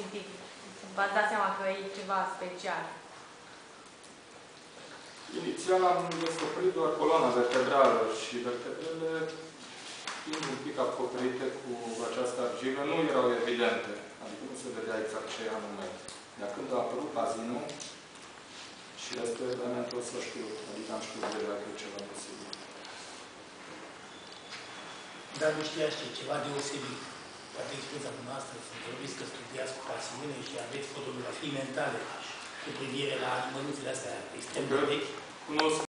științific. V-ați dat seama că e ceva special. Inițial am descoperit doar coloana vertebrală și vertebrele, fiind un pic acoperite cu această argilă, nu erau evidente. Adică nu se vedea exact ce anume. Iar când a apărut bazinul, și restul elementul să știu, adică am știut deja că e ceva posibil. Dar nu știați ce, ceva deosebit. Poate experiența dumneavoastră, să vorbiți că studiați cu pasiune și aveți fotografii mentale cu privire la animăluțele astea extrem de vechi. Cunosc